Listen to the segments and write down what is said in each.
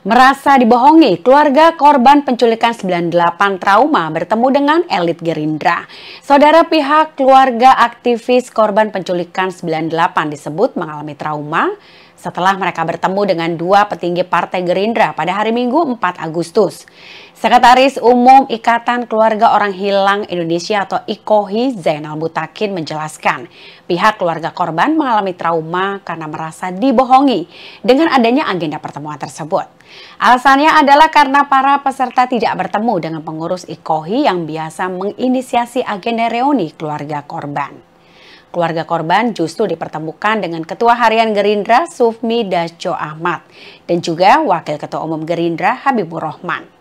Merasa dibohongi, keluarga korban penculikan 98 trauma bertemu dengan elit Gerindra. Saudara pihak keluarga aktivis korban penculikan 98 disebut mengalami trauma setelah mereka bertemu dengan dua petinggi Partai Gerindra pada hari Minggu 4 Agustus. Sekretaris Umum Ikatan Keluarga Orang Hilang Indonesia atau IKOHI Zainal Mutakin menjelaskan pihak keluarga korban mengalami trauma karena merasa dibohongi dengan adanya agenda pertemuan tersebut. Alasannya adalah karena para peserta tidak bertemu dengan pengurus IKOHI yang biasa menginisiasi agenda reuni keluarga korban. Keluarga korban justru dipertemukan dengan Ketua Harian Gerindra Sufmi Dasco Ahmad dan juga Wakil Ketua Umum Gerindra Habibur Rahman.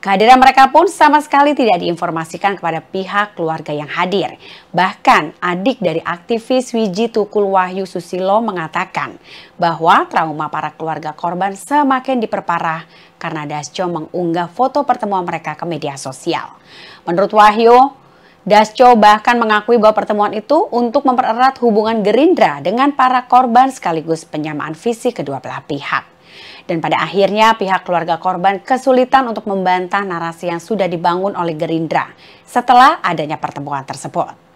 Kehadiran mereka pun sama sekali tidak diinformasikan kepada pihak keluarga yang hadir. Bahkan adik dari aktivis Wiji Tukul Wahyu Susilo mengatakan bahwa trauma para keluarga korban semakin diperparah karena Dasco mengunggah foto pertemuan mereka ke media sosial. Menurut Wahyu, Dasco bahkan mengakui bahwa pertemuan itu untuk mempererat hubungan Gerindra dengan para korban sekaligus penyamaan visi kedua belah pihak. Dan pada akhirnya pihak keluarga korban kesulitan untuk membantah narasi yang sudah dibangun oleh Gerindra setelah adanya pertemuan tersebut.